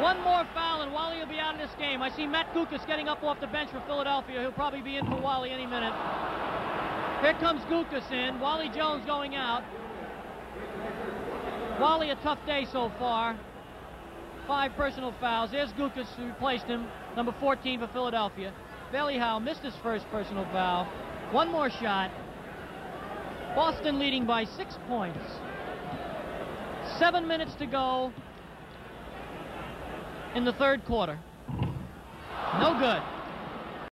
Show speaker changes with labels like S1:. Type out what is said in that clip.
S1: One more foul and Wally will be out of this game. I see Matt Guokas getting up off the bench for Philadelphia. He'll probably be in for Wally any minute. Here comes Guokas in. Wally Jones going out. Wally a tough day so far. Five personal fouls. There's Guokas who replaced him, number 14 for Philadelphia. Bailey Howell missed his first personal foul. One more shot. Boston leading by six points. Seven minutes to go in the third quarter. No good.